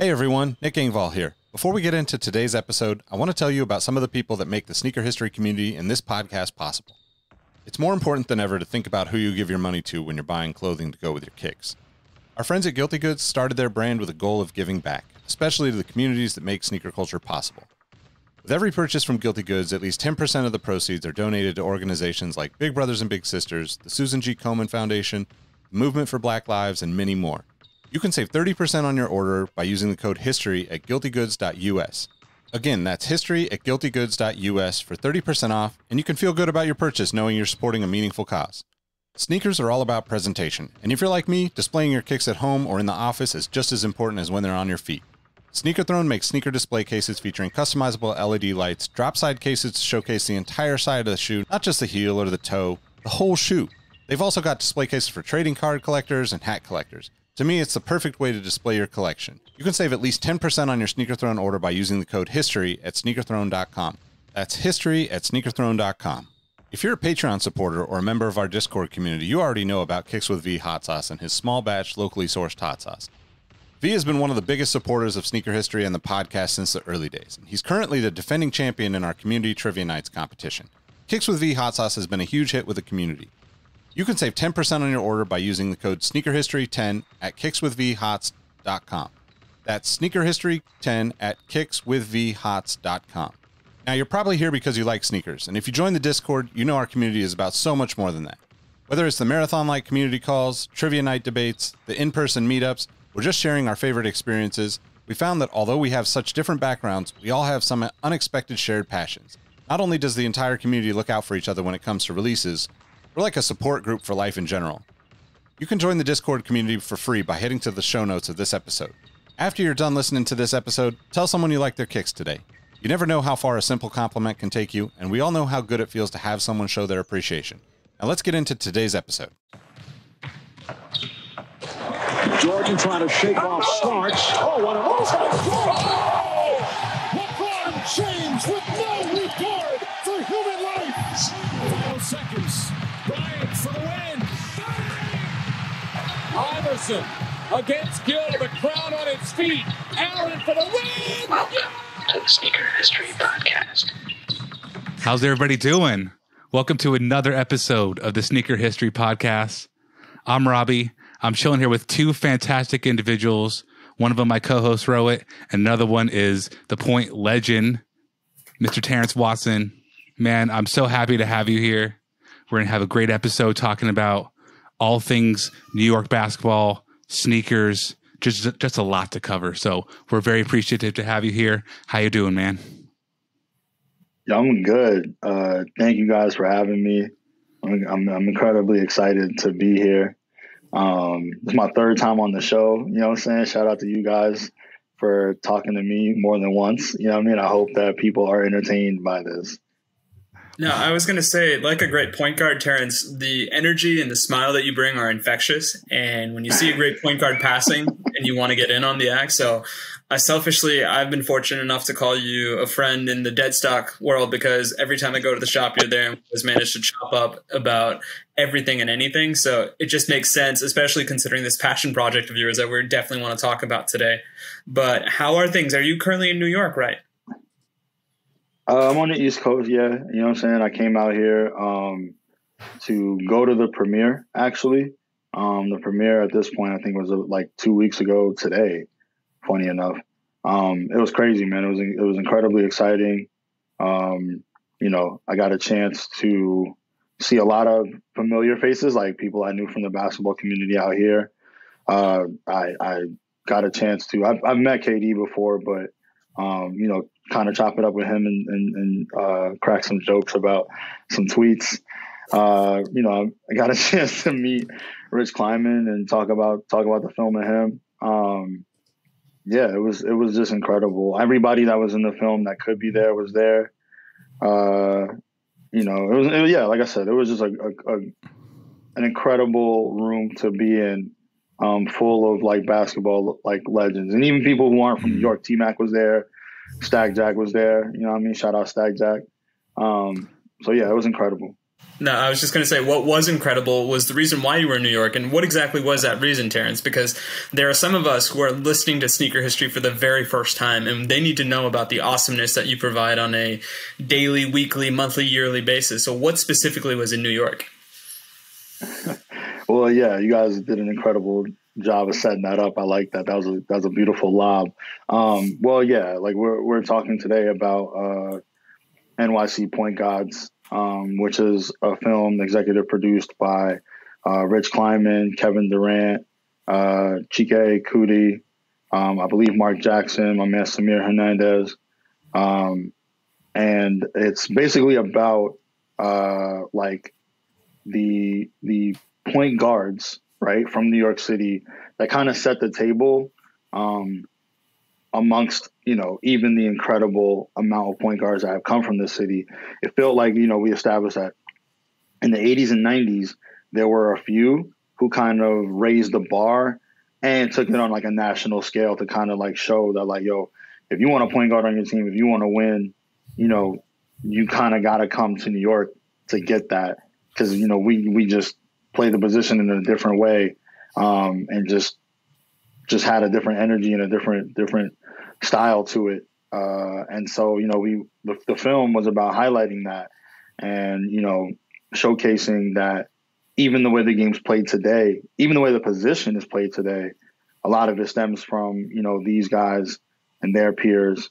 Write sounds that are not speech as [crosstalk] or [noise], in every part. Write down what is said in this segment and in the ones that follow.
Hey everyone, Nick Engvall here. Before we get into today's episode, I want to tell you about some of the people that make the sneaker history community and this podcast possible. It's more important than ever to think about who you give your money to when you're buying clothing to go with your kicks. Our friends at Guilty Goods started their brand with a goal of giving back, especially to the communities that make sneaker culture possible. With every purchase from Guilty Goods, at least 10% of the proceeds are donated to organizations like Big Brothers and Big Sisters, the Susan G. Komen Foundation, the Movement for Black Lives, and many more. You can save 30% on your order by using the code HISTORY at guiltygoods.us. Again, that's history at guiltygoods.us for 30% off, and you can feel good about your purchase knowing you're supporting a meaningful cause. Sneakers are all about presentation, and if you're like me, displaying your kicks at home or in the office is just as important as when they're on your feet. Sneaker Throne makes sneaker display cases featuring customizable LED lights, drop side cases to showcase the entire side of the shoe, not just the heel or the toe, the whole shoe. They've also got display cases for trading card collectors and hat collectors. To me, it's the perfect way to display your collection. You can save at least 10% on your Sneaker Throne order by using the code HISTORY at sneakerthrone.com. That's history at sneakerthrone.com. If you're a Patreon supporter or a member of our Discord community, you already know about Kicks with V hot sauce and his small batch, locally sourced hot sauce. V has been one of the biggest supporters of sneaker history and the podcast since the early days. And he's currently the defending champion in our community trivia nights competition. Kicks with V hot sauce has been a huge hit with the community. You can save 10% on your order by using the code SneakerHistory10 at kickswithveehots.com. That's SneakerHistory10 at kickswithveehots.com. Now, you're probably here because you like sneakers, and if you join the Discord, you know our community is about so much more than that. Whether it's the marathon like community calls, trivia night debates, the in person meetups, or just sharing our favorite experiences, we found that although we have such different backgrounds, we all have some unexpected shared passions. Not only does the entire community look out for each other when it comes to releases, we're like a support group for life in general. You can join the Discord community for free by heading to the show notes of this episode. After you're done listening to this episode, tell someone you like their kicks today. You never know how far a simple compliment can take you, and we all know how good it feels to have someone show their appreciation. Now let's get into today's episode. Jordan trying to shake off Starks. Oh, what a move! LeBron James with Iverson against Gill, the crowd on its feet. Allen for the win. Welcome to the Sneaker History Podcast. How's everybody doing? Welcome to another episode of the Sneaker History Podcast. I'm Robbie. I'm chilling here with two fantastic individuals. One of them, my co-host Rohit, and another one is the point legend, Mr. Terrence Watson. Man, I'm so happy to have you here. We're gonna have a great episode talking about all things New York basketball, sneakers, just just a lot to cover. So we're very appreciative to have you here. How you doing, man? Yeah, I'm good. Uh, thank you guys for having me. I'm, I'm, incredibly excited to be here. Um, it's my third time on the show. You know what I'm saying? Shout out to you guys for talking to me more than once. You know what I mean? I hope that people are entertained by this. No, I was going to say, like a great point guard, Terrence, the energy and the smile that you bring are infectious. And when you see a great point guard passing and you want to get in on the act. So I selfishly, I've been fortunate enough to call you a friend in the dead stock world because every time I go to the shop, you're there and has managed to chop up about everything and anything. So it just makes sense, especially considering this passion project of yours that we definitely want to talk about today. But how are things? Are you currently in New York, right? Uh, I'm on the East Coast, yeah. You know what I'm saying? I came out here um, to go to the premiere, actually. Um, the premiere at this point, I think, was uh, like two weeks ago today, funny enough. Um, it was crazy, man. It was it was incredibly exciting. Um, you know, I got a chance to see a lot of familiar faces, like people I knew from the basketball community out here. Uh, I, I got a chance to. I've, I've met KD before, but um, you know, kind of chop it up with him and, and, and uh, crack some jokes about some tweets. Uh, you know, I got a [laughs] chance to meet Rich Kleiman and talk about talk about the film of him. Um, yeah, it was it was just incredible. Everybody that was in the film that could be there was there. Uh, you know, it was, it was, yeah, like I said, it was just a, a, a an incredible room to be in, um, full of like basketball like legends, and even people who aren't from New York. T Mac was there, Stag Jack was there. You know what I mean? Shout out Stag Jack. Um, so yeah, it was incredible. No, I was just going to say what was incredible was the reason why you were in New York, and what exactly was that reason, Terrence? Because there are some of us who are listening to sneaker history for the very first time, and they need to know about the awesomeness that you provide on a daily, weekly, monthly, yearly basis. So, what specifically was in New York? [laughs] well, yeah, you guys did an incredible job of setting that up. I like that. That was a that was a beautiful lob. Um, well, yeah, like we're we're talking today about uh, NYC Point Gods um, which is a film executive produced by uh, Rich Kleiman, Kevin Durant, uh, Chike Coodie, um, I believe Mark Jackson, my man Samir Hernandez. Um, and it's basically about uh, like the the point guards, right, from New York City that kind of set the table um, amongst you know even the incredible amount of point guards that have come from this city. It felt like you know we established that in the 80s and 90s there were a few who kind of raised the bar and took it on like a national scale to kind of like show that like yo if you want a point guard on your team if you want to win you know you kind of got to come to new york to get that. Because you know we we just play the position in a different way um, and just just had a different energy and a different different style to it. Uh, and so, you know, we the, the film was about highlighting that and you know showcasing that even the way the game's played today, even the way the position is played today, a lot of it stems from you know these guys and their peers,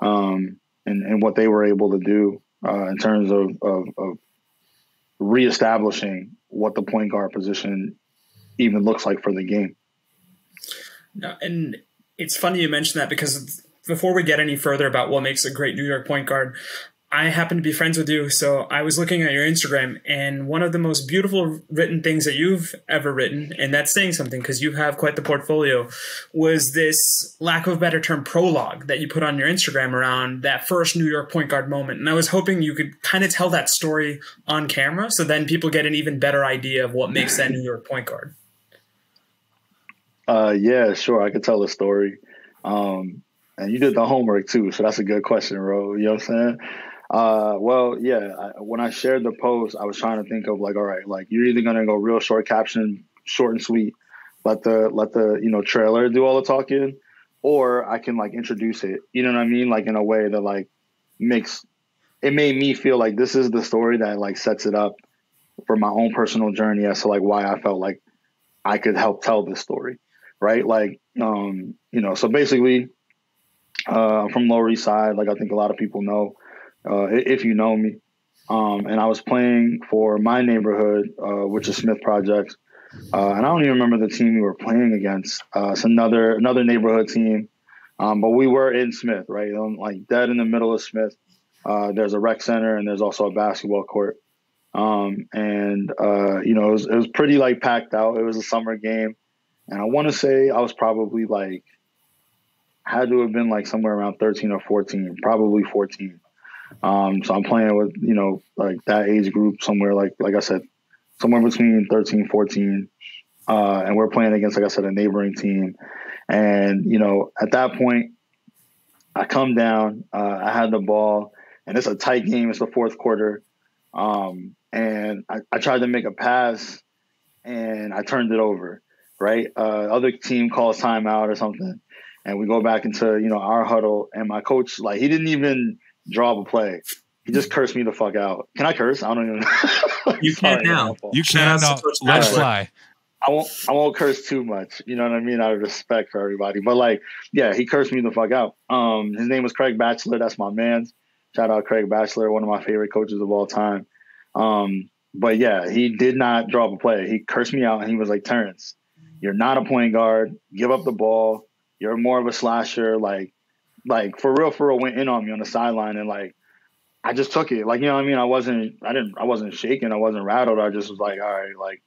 um, and and what they were able to do uh, in terms of, of, of reestablishing what the point guard position even looks like for the game. No, and it's funny you mention that because before we get any further about what makes a great New York point guard, I happen to be friends with you, so I was looking at your Instagram, and one of the most beautiful written things that you've ever written, and that's saying something because you have quite the portfolio, was this lack of a better term prologue that you put on your Instagram around that first New York point guard moment. And I was hoping you could kind of tell that story on camera so then people get an even better idea of what makes that New York point guard. Uh, yeah, sure. I could tell a story. Um, and you did the homework too, so that's a good question, Ro. You know what I'm saying? Uh, well, yeah. I, when I shared the post, I was trying to think of like, all right, like you're either gonna go real short caption, short and sweet, let the let the you know trailer do all the talking, or I can like introduce it. You know what I mean? Like in a way that like makes it made me feel like this is the story that like sets it up for my own personal journey as to like why I felt like I could help tell this story right? Like, um, you know, so basically, uh, from Lower East Side, like I think a lot of people know, uh, if you know me. Um, and I was playing for my neighborhood, uh, which is Smith Projects. Uh, and I don't even remember the team we were playing against. Uh, it's another another neighborhood team, um, but we were in Smith, right? Um, like dead in the middle of Smith. Uh, there's a rec center and there's also a basketball court. Um, and you know, it was, it was pretty like packed out. It was a summer game. And I want to say I was probably like, had to have been like somewhere around 13 or 14, probably 14. Um, so I'm playing with, you know, like that age group somewhere like, like I said, somewhere between 13, 14. Uh, and we're playing against, like I said, a neighboring team. And, you know, at that point, I come down, uh, I had the ball, and it's a tight game. It's the fourth quarter. Um, and I, I tried to make a pass and I turned it over right? Uh, other team calls timeout or something, and we go back into you know our huddle, and my coach like he didn't even draw up a play. He just cursed me the fuck out. Can I curse? I don't even. [laughs] you can't now. You can now. Let's fly. I won't. I won't curse too much. You know what I mean? Out of respect for everybody. But like, yeah, he cursed me the fuck out. Um, his name was Craig Batchelor. That's my man. Shout out Craig Batchelor, one of my favorite coaches of all time. Um, but yeah, he did not draw up a play. He cursed me out, and he was like, "Terrence, you're not a point guard. Give up the ball. You're more of a slasher. Like, like for real, for real, went in on me on the sideline, and like, I just took it. Like, you know what I mean? I wasn't, I didn't, I wasn't shaking. I wasn't rattled. I just was like, all right, like,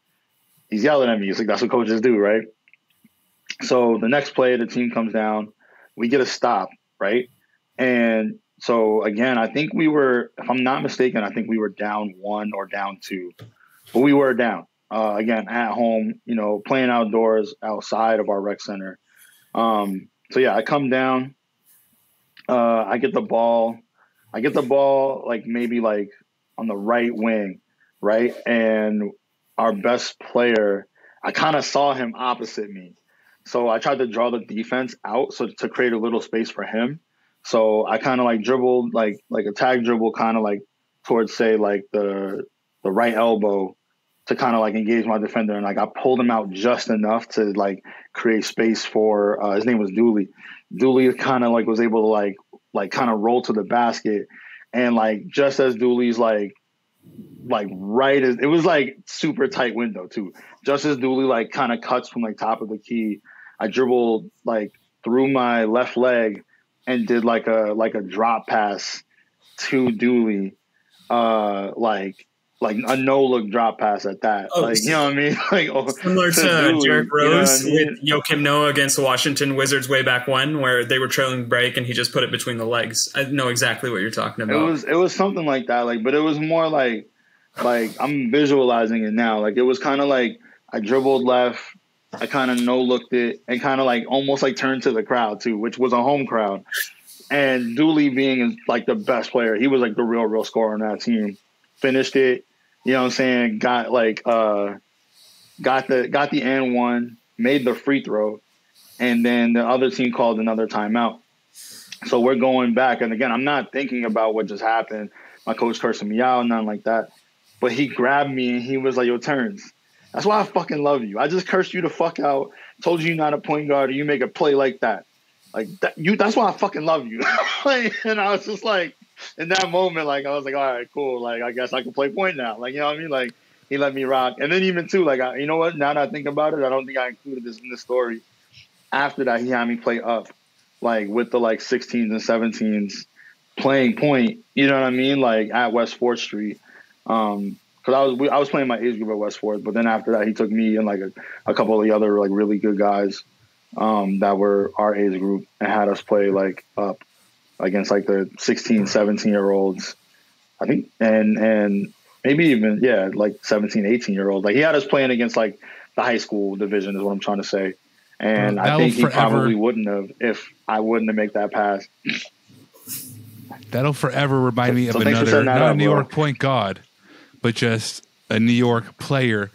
he's yelling at me. It's like that's what coaches do, right? So the next play, the team comes down. We get a stop, right? And so again, I think we were, if I'm not mistaken, I think we were down one or down two, but we were down uh, again at home, you know, playing outdoors outside of our rec center. Um, so yeah, I come down, uh, I get the ball, I get the ball like maybe like on the right wing, right? And our best player, I kind of saw him opposite me. So I tried to draw the defense out so to create a little space for him. So I kind of like dribbled like like a tag dribble kind of like towards say like the the right elbow to kind of like engage my defender and like I pulled him out just enough to like create space for uh, his name was Dooley. Dooley kind of like was able to like like kind of roll to the basket and like just as Dooley's like like right as it was like super tight window too. Just as Dooley like kind of cuts from like top of the key, I dribbled like through my left leg and did like a like a drop pass to Dooley, uh, like like a no look drop pass at that. Oh, like you know what I mean? [laughs] Like oh, Similar to, Dooley, Derrick you know what Rose I mean? with Joakim Noah against the Washington Wizards way back when, where they were trailing break and he just put it between the legs. I know exactly what you're talking about. It was it was something like that, like, but it was more like like I'm visualizing it now. Like it was kind of like I dribbled left, I kind of no looked it, and kind of like almost like turned to the crowd too, which was a home crowd. And Dooley being like the best player, he was like the real real scorer on that team. Finished it, you know what I'm saying? Got like uh got the got the and one, made the free throw, and then the other team called another timeout. So we're going back, and again, I'm not thinking about what just happened. My coach cursing me out, nothing like that. But he grabbed me and he was like, "Your turns." That's why I fucking love you. I just cursed you the fuck out. Told you you're not a point guard, or you make a play like that. Like that, you. That's why I fucking love you. [laughs] And I was just like, in that moment, like I was like, all right, cool. Like I guess I can play point now. Like you know what I mean? Like he let me rock. And then even too, like I, you know what? Now that I think about it, I don't think I included this in the story. After that, he had me play up, like with the like 16s and 17s, playing point. You know what I mean? Like at West Fourth Street. Um, because I was we, I was playing my age group at West Fourth, but then after that, he took me and like a, a couple of the other like really good guys um, that were our age group and had us play like up against like the 16, 17 year olds. I think and and maybe even yeah, like 17, 18 year olds. Like he had us playing against like the high school division is what I'm trying to say. And Bro, I think he forever- probably wouldn't have if I wouldn't have made that pass. That'll forever remind me of So another, not a up, New bro. York point guard, but just a New York player.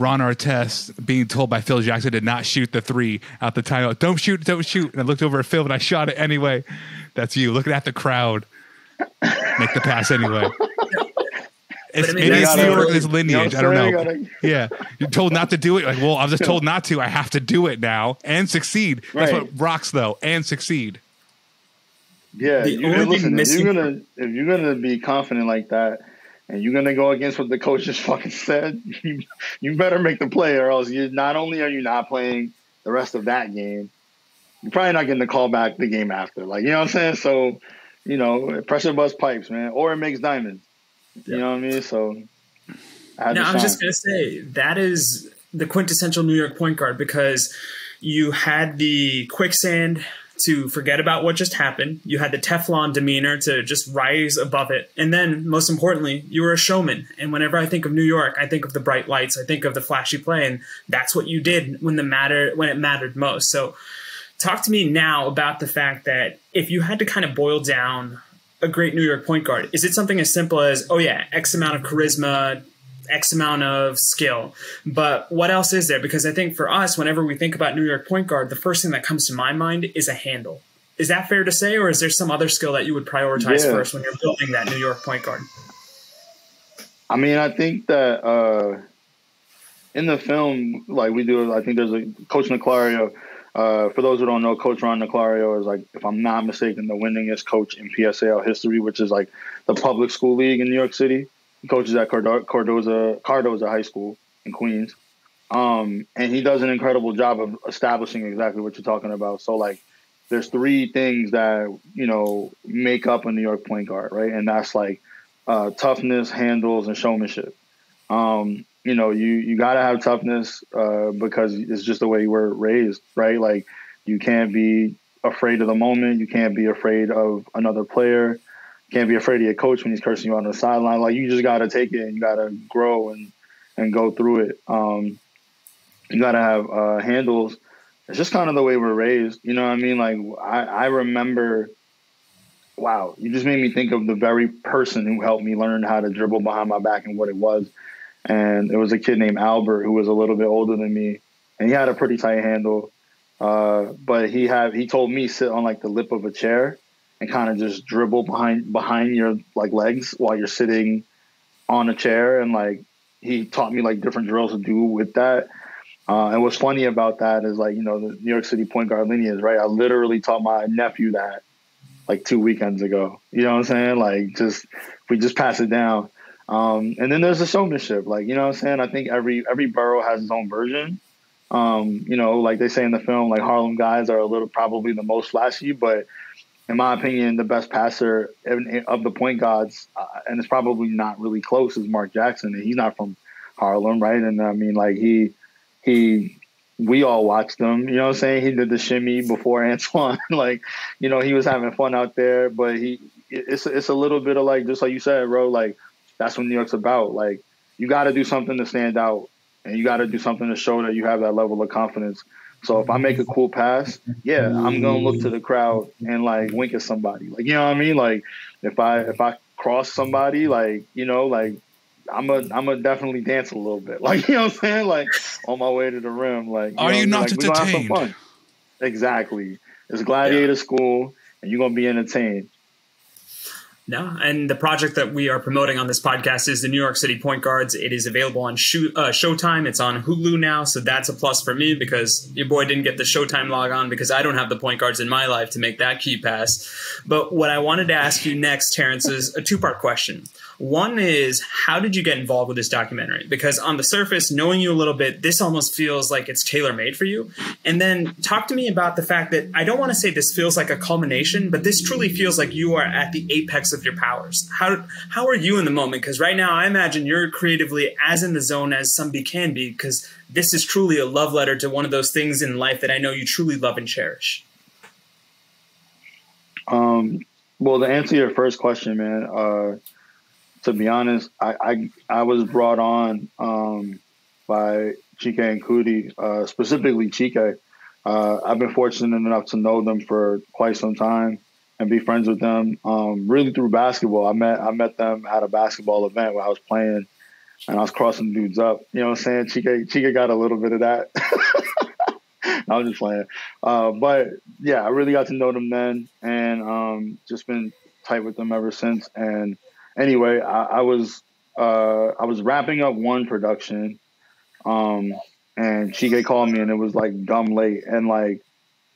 Ron Artest being told by Phil Jackson to not shoot the three out the timeout. Don't shoot, don't shoot. And I looked over at Phil and I shot it anyway. That's you looking at the crowd. Make the pass anyway. [laughs] It's, I mean, maybe it's New the- York, it's you know lineage. I don't I'm know. Yeah, you're told not to do it. Like, well, I was just told not to. I have to do it now and succeed. That's Right. what rocks, though, and succeed. Yeah, The you only listen, if you're gonna if you're gonna be confident like that, and you're gonna go against what the coach just [laughs] fucking said, you, you better make the play, or else you not only are you not playing the rest of that game, you're probably not getting the call back the game after. Like you know what I'm saying? So, you know, pressure bust pipes, man, or it makes diamonds. You know what I mean? So, I had No, I was shine. just gonna say that is the quintessential New York point guard because you had the quicksand to forget about what just happened. You had the Teflon demeanor to just rise above it, and then most importantly, you were a showman. And whenever I think of New York, I think of the bright lights, I think of the flashy play, and that's what you did when the matter when it mattered most. So, talk to me now about the fact that if you had to kind of boil down a great New York point guard, is it something as simple as oh yeah, X amount of charisma, X amount of skill. But what else is there? Because I think for us, whenever we think about New York point guard, the first thing that comes to my mind is a handle. Is that fair to say, or is there some other skill that you would prioritize Yeah. first when you're building that New York point guard? I mean, I think that uh, in the film, like we do, I think there's a Coach Naclerio. Uh, for those who don't know, Coach Ron Naclerio is like, if I'm not mistaken, the winningest coach in PSAL history, which is like the public school league in New York City. He coaches at Cardo- Cardozo Cardozo High School in Queens, um, and he does an incredible job of establishing exactly what you're talking about. So like, there's three things that you know make up a New York point guard, right? And that's like uh, toughness, handles, and showmanship. Um, you know, you you gotta have toughness uh, because it's just the way you were raised, right? Like you can't be afraid of the moment. You can't be afraid of another player. Can't be afraid of your coach when he's cursing you on the sideline. Like you just gotta take it and you gotta grow and and go through it. Um, you gotta have uh, handles. It's just kind of the way we're raised. You know what I mean? Like I, I remember wow, you just made me think of the very person who helped me learn how to dribble behind my back and what it was. And it was a kid named Albert who was a little bit older than me, and he had a pretty tight handle. Uh, but he had he told me sit on like the lip of a chair and kind of just dribble behind behind your like legs while you're sitting on a chair and like he taught me like different drills to do with that. Uh, and what's funny about that is like you know the New York City point guard lineage, right? I literally taught my nephew that like two weekends ago. You know what I'm saying? Like just we just pass it down. Um, and then there's the showmanship, like you know what I'm saying. I think every every borough has its own version. Um, you know, like they say in the film, like Harlem guys are a little probably the most flashy, but in my opinion, the best passer of the point guards, uh, and it's probably not really close, is Mark Jackson. And he's not from Harlem, right? And I mean, like he he we all watched him. You know what I'm saying? He did the shimmy before [laughs] Antoine. like, you know, he was having fun out there. But he, it's it's a little bit of like just like you said, bro. Like that's what New York's about. Like you got to do something to stand out, and you got to do something to show that you have that level of confidence. So if I make a cool pass, yeah, I'm gonna look to the crowd and like wink at somebody. Like you know what I mean? Like if I if I cross somebody, like you know, like I'm a I'm a definitely dance a little bit. [laughs] Like you know what I'm saying? Like on my way to the rim. Like you are know, you not like, entertained? Exactly. It's gladiator yeah. school, and you're gonna be entertained. No, and the project that we are promoting on this podcast is the New York City Point Guards. It is available on uh, Showtime. It's on Hulu now, so that's a plus for me because your boy didn't get the Showtime log on because I don't have the point guards in my life to make that key pass. But what I wanted to ask you next, Terrence, is a two part question. One is how did you get involved with this documentary? Because on the surface, knowing you a little bit, this almost feels like it's tailor made for you. And then talk to me about the fact that I don't want to say this feels like a culmination, but this truly feels like you are at the apex of your powers. How how are you in the moment? Because right now, I imagine you're creatively as in the zone as somebody can be. Because this is truly a love letter to one of those things in life that I know you truly love and cherish. Um. Well, to answer your first question, man. Uh, to be honest, I I, I was brought on um, by Chike and Coodie, uh, specifically Chike. Uh, I've been fortunate enough to know them for quite some time and be friends with them. Um, really through basketball, I met I met them at a basketball event where I was playing, and I was crossing dudes up. You know what I'm saying? Chike Chike got a little bit of that. [laughs] I was just playing, uh, but yeah, I really got to know them then, and um, just been tight with them ever since. And anyway, I, I was uh, I was wrapping up one production, um, and Chike called me, and it was like dumb late, and like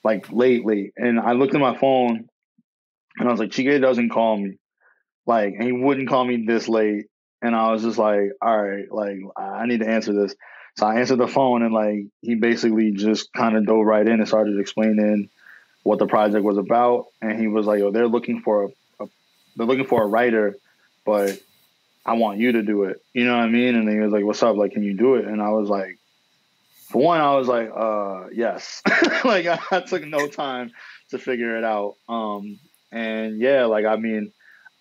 like late, late, and I looked at my phone, and I was like, Chike doesn't call me, like, and he wouldn't call me this late, and I was just like, all right, like I need to answer this. So I answered the phone, and like he basically just kind of dove right in and started explaining what the project was about, and he was like, "Oh, they're looking for a, a they're looking for a writer but I want you to do it. You know what I mean? And he was like, What's up? Like, can you do it? And I was like, For one, I was like, uh, yes. [laughs] like I, I, took no time to figure it out. Um, and yeah, like I mean,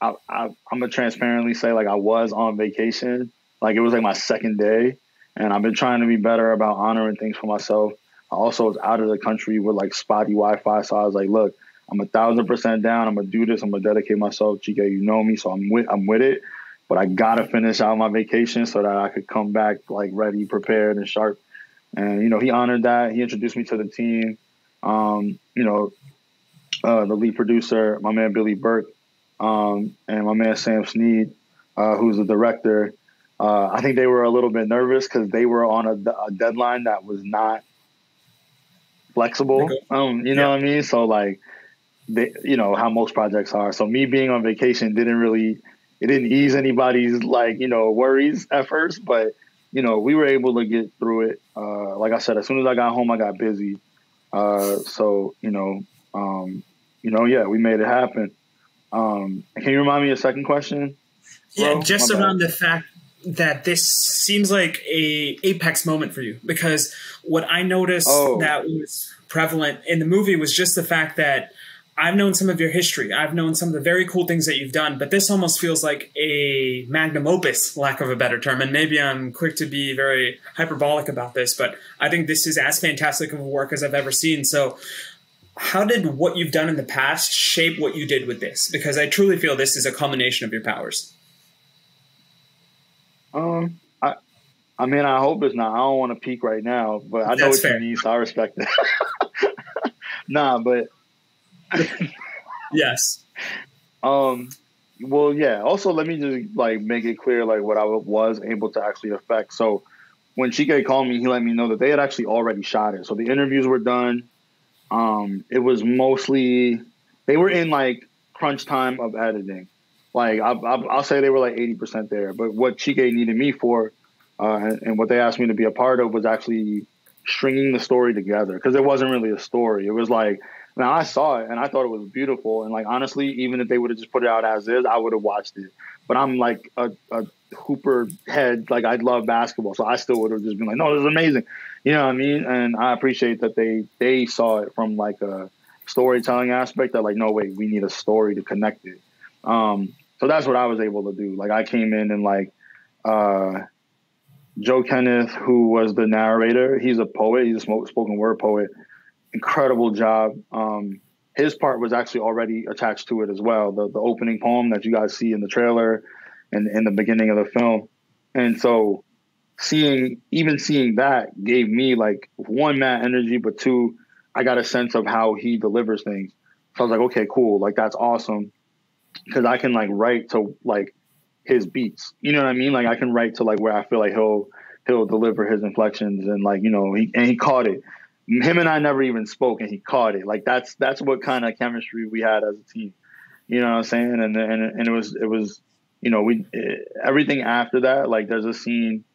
I, I I'm gonna transparently say like I was on vacation. Like it was like my second day, and I've been trying to be better about honoring things for myself. I also was out of the country with like spotty Wi-Fi, so I was like, look, I'm a thousand percent down. I'm gonna do this. I'm gonna dedicate myself. Chike, you know me, so I'm with I'm with it. But I gotta finish out my vacation so that I could come back like ready, prepared, and sharp. And you know, he honored that. He introduced me to the team. Um, you know, uh, the lead producer, my man Billy Burke, um, and my man Sam Snead, uh, who's the director. Uh, I think they were a little bit nervous because they were on a, a, deadline that was not flexible. Um, you know yeah. what I mean? So like they, you know how most projects are. So me being on vacation didn't really it didn't ease anybody's like you know worries at first, but you know we were able to get through it. Uh, like I said, as soon as I got home, I got busy. Uh, so you know, um, you know, yeah, we made it happen. Um, can you remind me a second question? Bro? Yeah, just around the fact that this seems like a apex moment for you because what I noticed oh. that was prevalent in the movie was just the fact that I've known some of your history. I've known some of the very cool things that you've done, but this almost feels like a magnum opus, lack of a better term. And maybe I'm quick to be very hyperbolic about this, but I think this is as fantastic of a work as I've ever seen. So how did what you've done in the past shape what you did with this? Because I truly feel this is a combination of your powers. Um, I, I mean, I hope it's not. I don't want to peak right now, but I know That's what fair. you mean, so I respect it. [laughs] nah, but [laughs] Yes. Um, well, yeah. Also, let me just like make it clear, like what I was able to actually affect. So, when Chike called me, he let me know that they had actually already shot it. So the interviews were done. Um, it was mostly they were in like crunch time of editing. Like I, I, I'll say they were like eighty percent there. But what Chike needed me for, uh, and, and what they asked me to be a part of was actually stringing the story together because it wasn't really a story. It was like now I saw it and I thought it was beautiful. And like honestly, even if they would have just put it out as is, I would have watched it. But I'm like a, a hooper head, like I'd love basketball, so I still would have just been like, no, this is amazing. You know what I mean? And I appreciate that they they saw it from like a storytelling aspect. That like, no, wait, we need a story to connect it. Um, so that's what I was able to do. Like I came in and like uh, Joe Kenneth, who was the narrator, he's a poet. He's a spoken word poet. Incredible job. Um, his part was actually already attached to it as well. The the opening poem that you guys see in the trailer and in the beginning of the film. And so seeing even seeing that gave me like one mad energy, but two, I got a sense of how he delivers things. So I was like, okay, cool. Like that's awesome. Cause I can like write to like his beats. You know what I mean? Like I can write to like where I feel like he'll he'll deliver his inflections and like, you know, he and he caught it. Him and I never even spoke and he caught it. Like that's that's what kind of chemistry we had as a team. You know what I'm saying? And and and it was it was you know, we everything after that, like there's a scene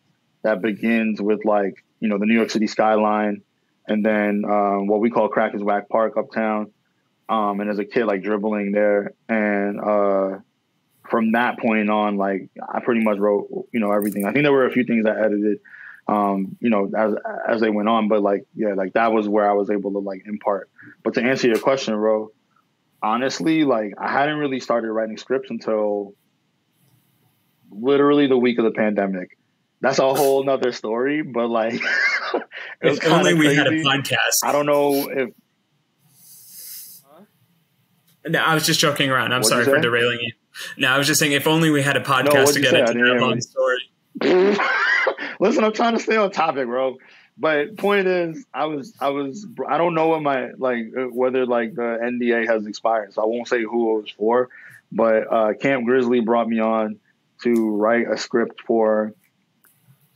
that begins with like, you know, the New York City skyline and then um, what we call Crackers Whack Park uptown. Um, and as a kid, like dribbling there. And uh, from that point on, like I pretty much wrote, you know, everything. I think there were a few things I edited, um, you know, as as they went on. But like, yeah, like that was where I was able to like impart. But to answer your question, bro, honestly, like I hadn't really started writing scripts until literally the week of the pandemic. That's a whole nother story, but like, [laughs] it was If only we had a podcast. I don't know if No, I was just joking around. I'm What'd sorry for derailing you. No, I was just saying if only we had a podcast what'd to get into that long story. [laughs] Listen, I'm trying to stay on topic, bro. But point is, I was, I was, I don't know what my like uh, whether like the NDA has expired, so I won't say who it was for. But uh, Camp Grizzly brought me on to write a script for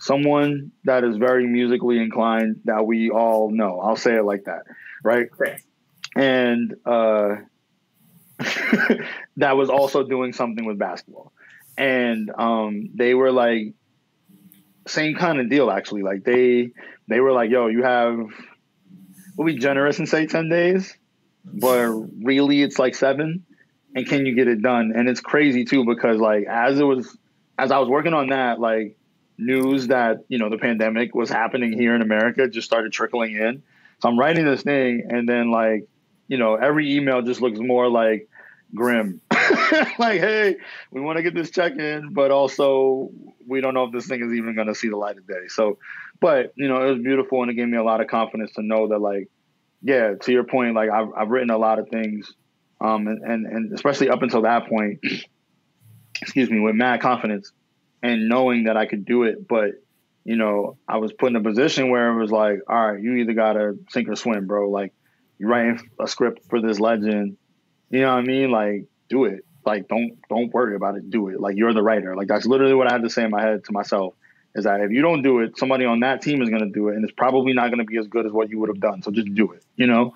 someone that is very musically inclined that we all know. I'll say it like that, right? Okay. And uh, [laughs] that was also doing something with basketball. And um, they were like, same kind of deal actually. Like they they were like, yo, you have we'll be generous and say 10 days, but really it's like seven. And can you get it done? And it's crazy too, because like as it was as I was working on that, like news that, you know, the pandemic was happening here in America just started trickling in. So I'm writing this thing and then like, you know, every email just looks more like grim. [laughs] like, hey, we want to get this check in, but also we don't know if this thing is even going to see the light of day. So, but you know, it was beautiful and it gave me a lot of confidence to know that, like, yeah, to your point, like I've, I've written a lot of things, um, and, and and especially up until that point, [clears throat] excuse me, with mad confidence and knowing that I could do it, but you know, I was put in a position where it was like, all right, you either gotta sink or swim, bro. Like, you're writing a script for this legend, you know what I mean? Like, do it. Like, don't don't worry about it. Do it. Like, you're the writer. Like, that's literally what I had to say in my head to myself. Is that if you don't do it, somebody on that team is going to do it, and it's probably not going to be as good as what you would have done. So just do it, you know.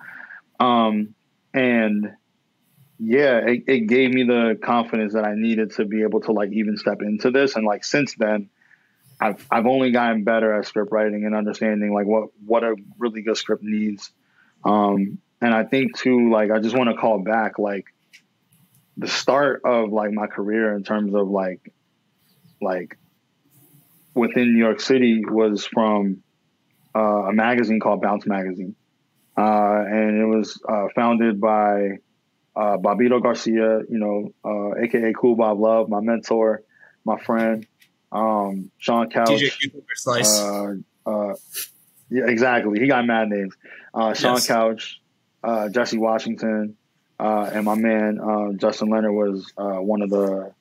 Um, and yeah, it, it gave me the confidence that I needed to be able to like even step into this. And like since then, I've I've only gotten better at script writing and understanding like what what a really good script needs. Um, and I think too, like I just want to call back like the start of like my career in terms of like like within New York City was from uh, a magazine called Bounce Magazine, uh, and it was uh, founded by uh, Bobbito Garcia, you know, uh, aka Cool Bob Love, my mentor, my friend, um, Sean Couch. DJ Slice. Uh, uh, yeah, exactly. He got mad names. Uh, Sean Yes. Couch, uh, Jesse Washington, uh, and my man uh, Justin Leonard was uh, one of the.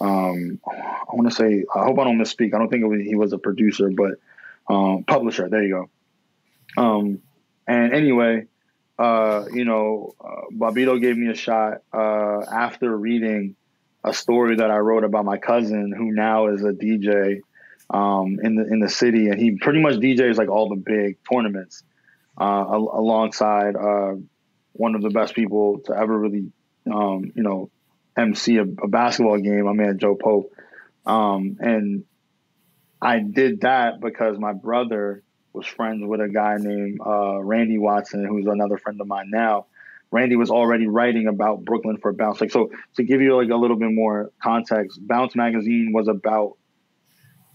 Um, I want to say I hope I don't misspeak. I don't think was, he was a producer, but um, publisher. There you go. Um, and anyway, uh, you know, uh, Bobbito gave me a shot uh, after reading a story that I wrote about my cousin, who now is a DJ um, in the in the city, and he pretty much DJs like all the big tournaments al- alongside one of the best people to ever really, um, you know, MC a, a, basketball game. My man Joe Pope, um, and I did that because my brother was friends with a guy named uh, Randy Watson, who's another friend of mine now. Randy was already writing about Brooklyn for Bounce. Like so, to give you like a little bit more context, Bounce magazine was about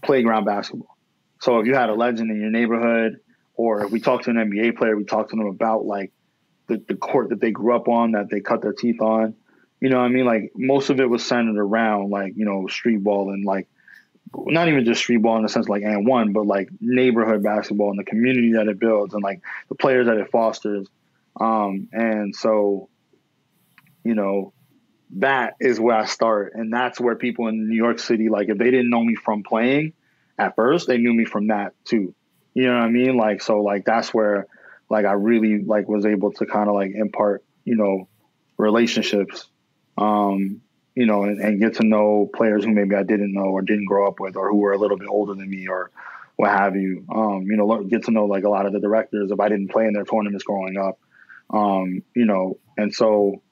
playground basketball. So if you had a legend in your neighborhood, or if we talked to an NBA player, we talked to them about like the, the court that they grew up on, that they cut their teeth on. You know I mean? Like most of it was centered around like, you know, street ball and like not even just street ball in the sense like and one, but like neighborhood basketball and the community that it builds and like the players that it fosters. Um, and so, you know, that is where I start. And that's where people in New York City, like if they didn't know me from playing at first, they knew me from that too. You know what I mean? Like, so like that's where like I really like was able to kind of like impart, you know, relationships, um, you know, and, and get to know players who maybe I didn't know or didn't grow up with or who were a little bit older than me or what have you. Um, you know, get to know like a lot of the directors if I didn't play in their tournaments growing up. Um, you know, and so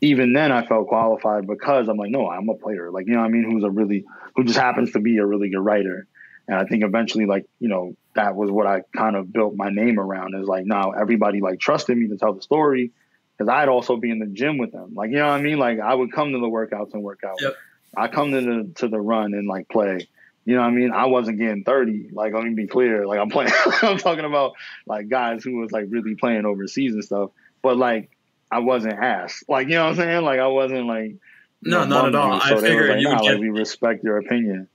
even then I felt qualified because I'm like, no, I'm a player. Like, you know I mean? Who's a really, who just happens to be a really good writer. And I think eventually, like, you know, that was what I kind of built my name around is like, now everybody like trusted me to tell the story because I'd also be in the gym with them. Like, you know what I mean? Like I would come to the workouts and work out. Yep. I come to the, to the run and like play. You know what I mean? I wasn't getting 30. Like, let me be clear. Like I'm playing, [laughs] I'm talking about like guys who was like really playing overseas and stuff. But like, I wasn't asked. Like, you know what I'm saying? Like, I wasn't like. No, not at all. So I figured like, you nah, would get. Like, we respect your opinion.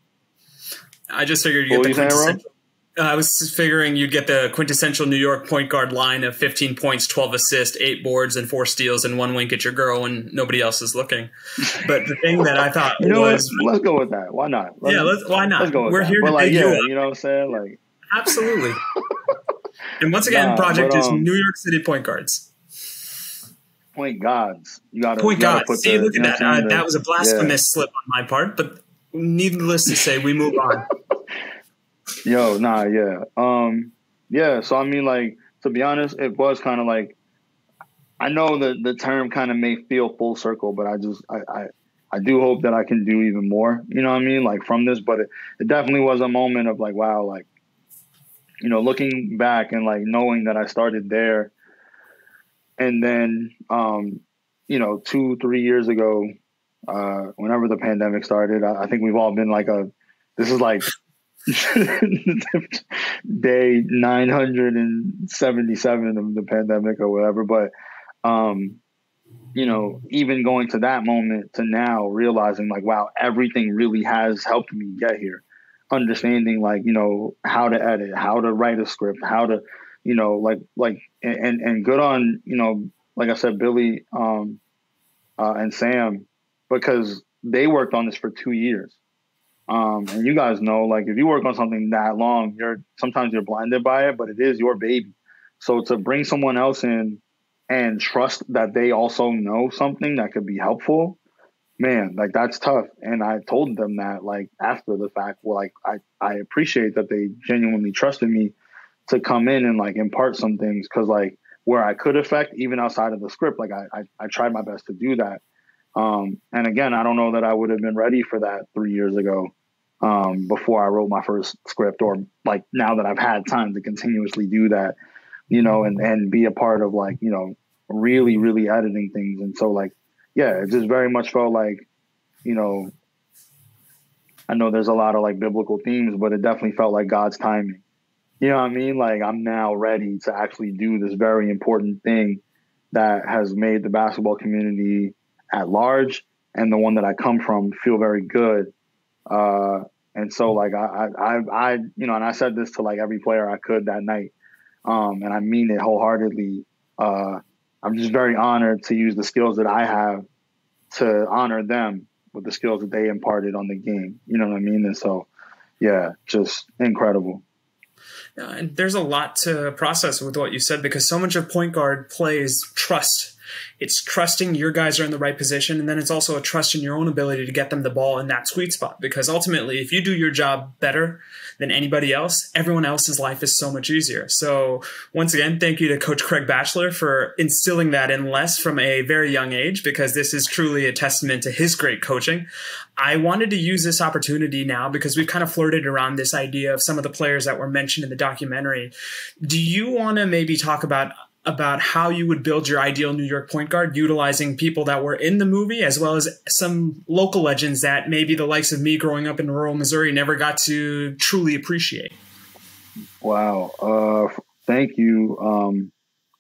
I just figured you get the quintessential. Uh, I was figuring you'd get the quintessential New York point guard line of 15 points, 12 assists, eight boards, and four steals, and one wink at your girl when nobody else is looking. [laughs] But the thing that I thought you know was, what? let's go with that. Why not? Let's, yeah, let's, why not? Let's go with We're that. here but to like, yeah, you. You know what I'm saying? Like, absolutely. [laughs] and once again, Nah, project but, is um, New York City point guards. point gods. You got to Point you gotta guard. See, the- look at that. Uh, that was a blasphemous Yeah. slip on my part, but needless to say, we move on. [laughs] Yo, nah, yeah. Um, yeah, so I mean like to be honest, it was kind of like I know that the term kind of may feel full circle, but I just I, I I do hope that I can do even more, you know what I mean? Like from this, but it, it definitely was a moment of like, wow, like, you know, looking back and like knowing that I started there and then um, you know, two, three years ago, uh, whenever the pandemic started, I, I think we've all been like a this is like [laughs] day 977 of the pandemic or whatever. But um you know even going to that moment to now realizing like wow everything really has helped me get here. Understanding like you know how to edit how to write a script how to you know like like and and good on you know like i said billy um uh, and sam because they worked on this for two years um, and you guys know, like, if you work on something that long, you're sometimes you're blinded by it, but it is your baby. So to bring someone else in and trust that they also know something that could be helpful, man, like that's tough. And I told them that, like, after the fact, well, like, I I appreciate that they genuinely trusted me to come in and like impart some things because like where I could affect even outside of the script, like I I, I tried my best to do that. Um, and again, I don't know that I would have been ready for that three years ago um, before I wrote my first script, or like now that I've had time to continuously do that, you know, and and be a part of like you know really really editing things. And so like yeah, it just very much felt like you know I know there's a lot of like biblical themes, but it definitely felt like God's timing. You know what I mean? Like I'm now ready to actually do this very important thing that has made the basketball community at large and the one that I come from feel very good. Uh, and so like I, I, I, you know, and I said this to like every player I could that night. Um, and I mean it wholeheartedly. Uh, I'm just very honored to use the skills that I have to honor them with the skills that they imparted on the game. You know what I mean? And so, yeah, just incredible. Yeah, and there's a lot to process with what you said because so much of point guard plays trust it's trusting your guys are in the right position, and then it's also a trust in your own ability to get them the ball in that sweet spot. Because ultimately, if you do your job better than anybody else, everyone else's life is so much easier. So once again, thank you to Coach Craig Batchelor for instilling that in Les from a very young age, because this is truly a testament to his great coaching. I wanted to use this opportunity now because we've kind of flirted around this idea of some of the players that were mentioned in the documentary. Do you want to maybe talk about about how you would build your ideal New York point guard, utilizing people that were in the movie, as well as some local legends that maybe the likes of me growing up in rural Missouri never got to truly appreciate. Wow. Uh, thank you. Um,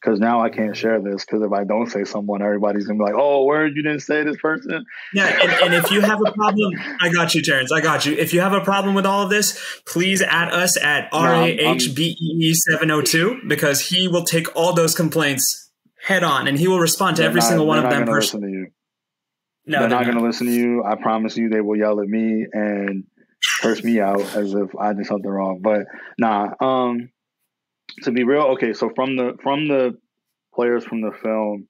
because now I can't share this because if I don't say someone, everybody's gonna be like, "Oh, word, you didn't say this person." Yeah, and, and, if you have a problem, I got you, Terrence. I got you. If you have a problem with all of this, please add us at R A H B E E seven zero two because he will take all those complaints head on and he will respond to every not, single one of them personally. you. No, they're, they're not, not. going to listen to you. I promise you, they will yell at me and curse me out as if I did something wrong. But nah, um, to be real, okay, so from the from the players from the film,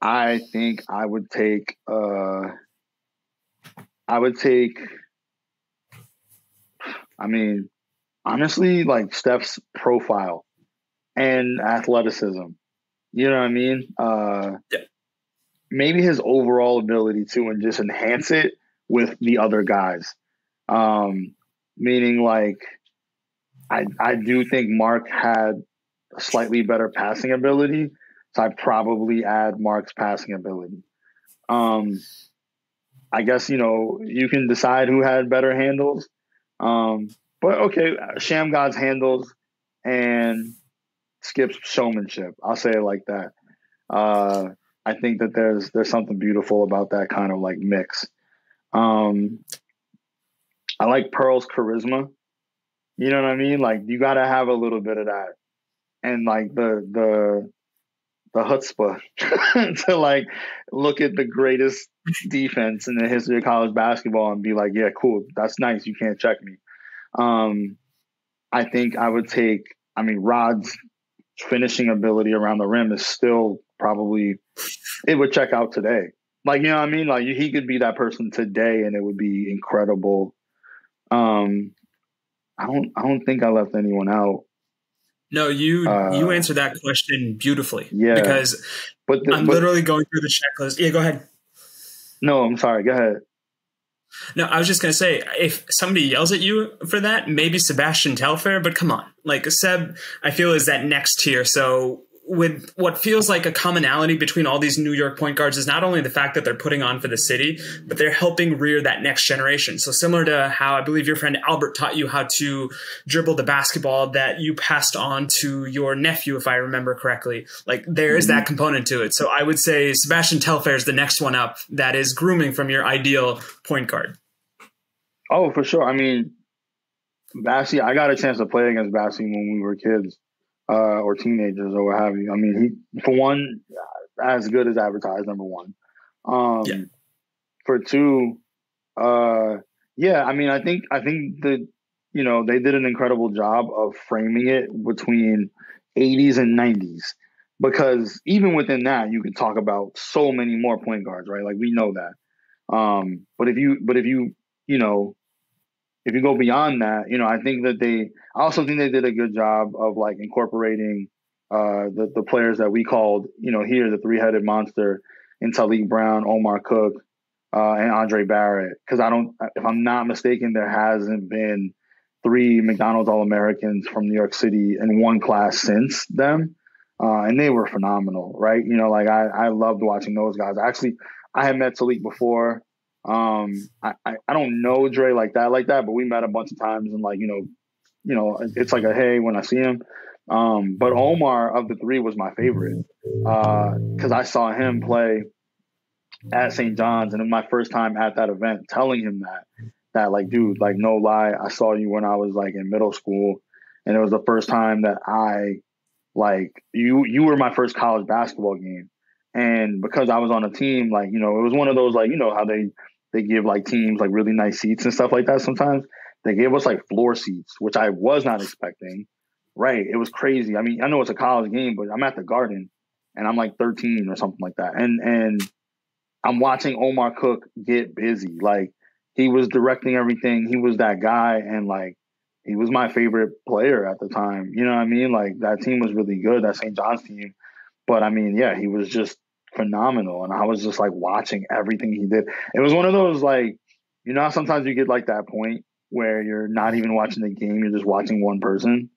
I think I would take uh I would take I mean, honestly, like Steph's profile and athleticism. You know what I mean? Uh yeah. maybe his overall ability to and just enhance it with the other guys. Um meaning like I I do think Mark had slightly better passing ability. So I probably add Mark's passing ability. Um, I guess you know you can decide who had better handles. Um, but okay, Shammgod's handles and Skip's showmanship. I'll say it like that. Uh, I think that there's there's something beautiful about that kind of like mix. Um, I like Pearl's charisma. You know what I mean? Like you got to have a little bit of that, and like the the the chutzpah [laughs] to like look at the greatest defense in the history of college basketball and be like, yeah, cool, that's nice. You can't check me. Um, I think I would take. I mean, Rod's finishing ability around the rim is still probably it would check out today. Like you know what I mean? Like he could be that person today, and it would be incredible. Um, I don't. I don't think I left anyone out. No, you uh, you answered that question beautifully. Yeah, because but the, I'm but, literally going through the checklist. Yeah, go ahead. No, I'm sorry. Go ahead. No, I was just gonna say if somebody yells at you for that, maybe Sebastian Telfair. But come on, like Seb, I feel is that next tier. So with what feels like a commonality between all these New York point guards is not only the fact that they're putting on for the city, but they're helping rear that next generation. So similar to how I believe your friend Albert taught you how to dribble the basketball that you passed on to your nephew, if I remember correctly. Like there is that mm-hmm. component to it. So I would say Sebastian Telfair is the next one up that is grooming from your ideal point guard. Oh, for sure. I mean, Bassy, I got a chance to play against Bassy when we were kids uh, or teenagers or what have you. I mean, he for one, as good as advertised. Number one. Um, yeah. For two, uh, yeah. I mean, I think I think that you know they did an incredible job of framing it between 80s and 90s because even within that you can talk about so many more point guards right like we know that um but if you but if you you know if you go beyond that, you know, I think that they I also think they did a good job of like incorporating uh, the the players that we called, you know, here the three headed monster in Taliek Brown, Omar Cook, uh, and Andre Barrett. Because I don't, if I'm not mistaken, there hasn't been three McDonald's All Americans from New York City in one class since them, uh, and they were phenomenal, right? You know, like I I loved watching those guys. Actually, I had met Taliek before. Um, I, I, I don't know Dre like that, like that, but we met a bunch of times and like, you know, you know, it's like a, hey, when I see him, um, but Omar of the three was my favorite, uh, cause I saw him play at St. John's and it was my first time at that event telling him that, that like, dude, like no lie, I saw you when I was like in middle school and it was the first time that I like you, you were my first college basketball game And because I was on a team, like, you know, it was one of those like, you know, how they they give like teams like really nice seats and stuff like that sometimes. They gave us like floor seats, which I was not expecting. Right. It was crazy. I mean, I know it's a college game, but I'm at the garden and I'm like 13 or something like that. And and I'm watching Omar Cook get busy. Like he was directing everything. He was that guy and like he was my favorite player at the time. You know what I mean? Like that team was really good, that St. John's team. But I mean, yeah, he was just phenomenal. And I was just like watching everything he did. It was one of those like, you know, sometimes you get like that point where you're not even watching the game, you're just watching one person.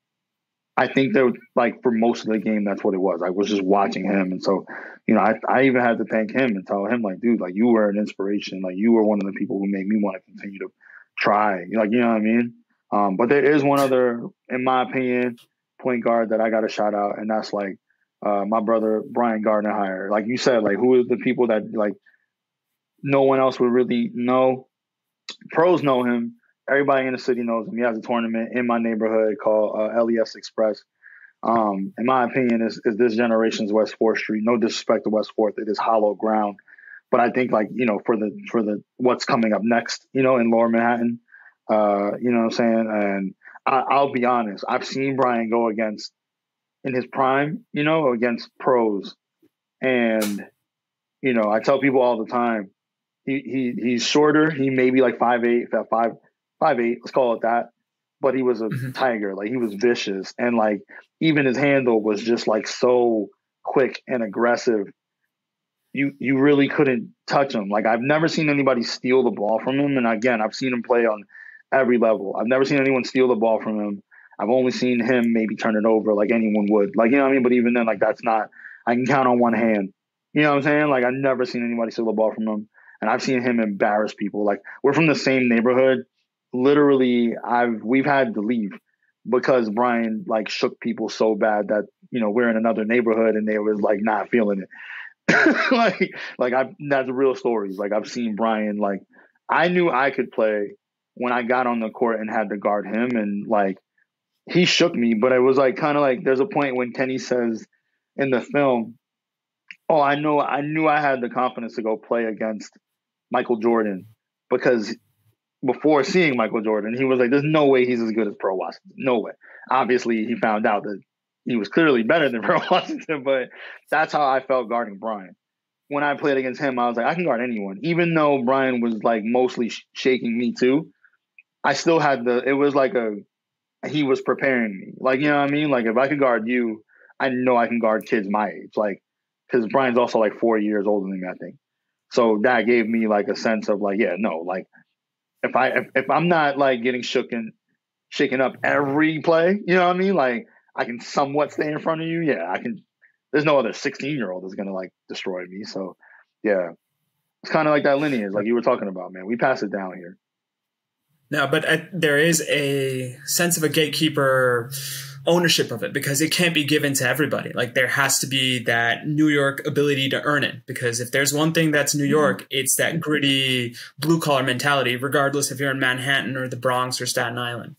I think that like for most of the game, that's what it was. I was just watching him, and so you know, I I even had to thank him and tell him like, dude, like you were an inspiration. Like you were one of the people who made me want to continue to try. Like you know what I mean. Um, but there is one other, in my opinion, point guard that I got to shout out, and that's like uh, my brother Brian Gardner Hire. Like you said, like who are the people that like no one else would really know? Pros know him. Everybody in the city knows him. He has a tournament in my neighborhood called uh, LES Express. Um, in my opinion, is, is this generation's West Fourth Street. No disrespect to West Fourth, it is hollow ground. But I think like you know for the for the what's coming up next, you know, in Lower Manhattan, uh, you know what I'm saying? And I, I'll be honest, I've seen Brian go against in his prime, you know, against pros, and you know, I tell people all the time, he he he's shorter. He may be like five eight, five five eight. Let's call it that. But he was a mm-hmm. tiger. Like he was vicious, and like even his handle was just like so quick and aggressive. You you really couldn't touch him. Like I've never seen anybody steal the ball from him. And again, I've seen him play on every level. I've never seen anyone steal the ball from him. I've only seen him maybe turn it over like anyone would. Like, you know what I mean? But even then, like that's not I can count on one hand. You know what I'm saying? Like I've never seen anybody steal the ball from him. And I've seen him embarrass people. Like we're from the same neighborhood. Literally, I've we've had to leave because Brian like shook people so bad that, you know, we're in another neighborhood and they was like not feeling it. [laughs] like like I've, that's real stories. Like I've seen Brian like I knew I could play when I got on the court and had to guard him and like he shook me, but it was like kind of like there's a point when Kenny says in the film, "Oh, I know I knew I had the confidence to go play against Michael Jordan because before seeing Michael Jordan, he was like, "There's no way he's as good as Pearl Washington. No way." Obviously, he found out that he was clearly better than [laughs] Pearl Washington, but that's how I felt guarding Brian. When I played against him, I was like, I can guard anyone, even though Brian was like mostly sh- shaking me too. I still had the. It was like a. He was preparing me, like you know what I mean. Like if I could guard you, I know I can guard kids my age, like because Brian's also like four years older than me, I think. So that gave me like a sense of like, yeah, no, like if I if, if I'm not like getting shooken, shaken up every play, you know what I mean? Like I can somewhat stay in front of you. Yeah, I can. There's no other 16 year old that's gonna like destroy me. So yeah, it's kind of like that lineage, like you were talking about, man. We pass it down here. No, but I, there is a sense of a gatekeeper ownership of it because it can't be given to everybody. Like there has to be that New York ability to earn it. Because if there's one thing that's New mm-hmm. York, it's that gritty blue collar mentality, regardless if you're in Manhattan or the Bronx or Staten Island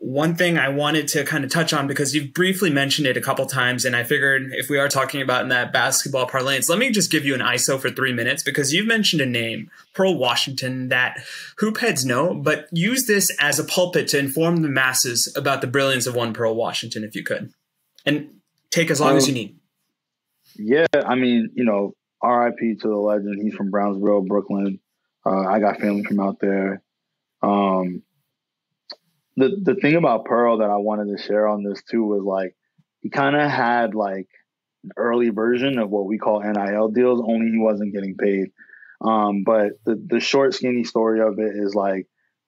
one thing I wanted to kind of touch on because you've briefly mentioned it a couple times, and I figured if we are talking about in that basketball parlance, let me just give you an ISO for three minutes because you've mentioned a name, Pearl Washington, that hoopheads know, but use this as a pulpit to inform the masses about the brilliance of one Pearl Washington, if you could, and take as long um, as you need. Yeah, I mean, you know, RIP to the legend. He's from Brownsville, Brooklyn. Uh, I got family from out there. Um, the the thing about Pearl that I wanted to share on this too was like he kind of had like an early version of what we call NIL deals, only he wasn't getting paid. Um, but the the short skinny story of it is like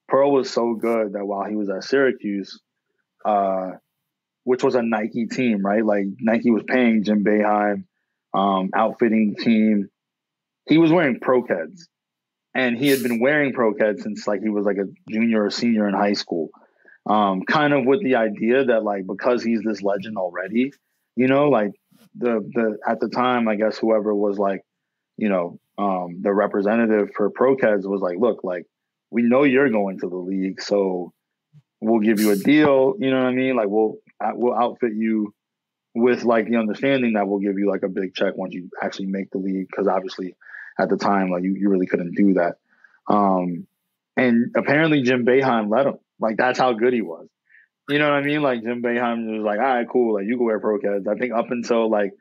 Pearl was so good that while he was at Syracuse, uh, which was a Nike team, right? Like Nike was paying Jim Boeheim, um, outfitting the team. He was wearing Pro-Keds, and he had been wearing Pro-Keds since like he was like a junior or senior in high school um, kind of with the idea that like because he's this legend already, you know, like the the at the time, I guess whoever was like, you know, um, the representative for Pro-Keds was like, look, like we know you're going to the league, so we'll give you a deal. You know what I mean? Like we'll we'll outfit you with like the understanding that we'll give you like a big check once you actually make the league because obviously at the time like you, you really couldn't do that um and apparently jim Boeheim let him like that's how good he was you know what i mean like jim Boeheim was like all right cool like you can wear pro Keds. i think up until like